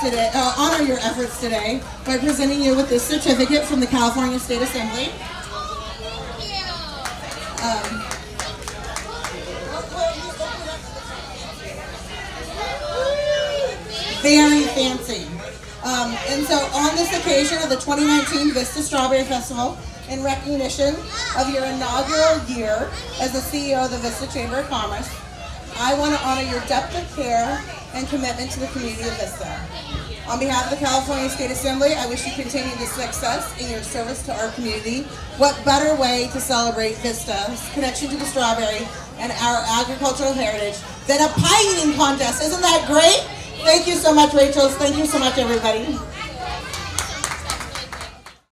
today, uh, honor your efforts today by presenting you with this certificate from the California State Assembly. Um, very fancy. Um, and so on this occasion of the 2019 Vista Strawberry Festival, in recognition of your inaugural year as the CEO of the Vista Chamber of Commerce, I want to honor your depth of care and commitment to the community of Vista. On behalf of the California State Assembly, I wish you continued success in your service to our community. What better way to celebrate Vista's connection to the strawberry and our agricultural heritage than a pie eating contest? Isn't that great? Thank you so much, Rachel. Thank you so much, everybody.